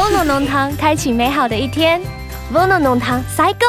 Vono 浓汤，开启美好的一天。Vono 浓汤，赛 go。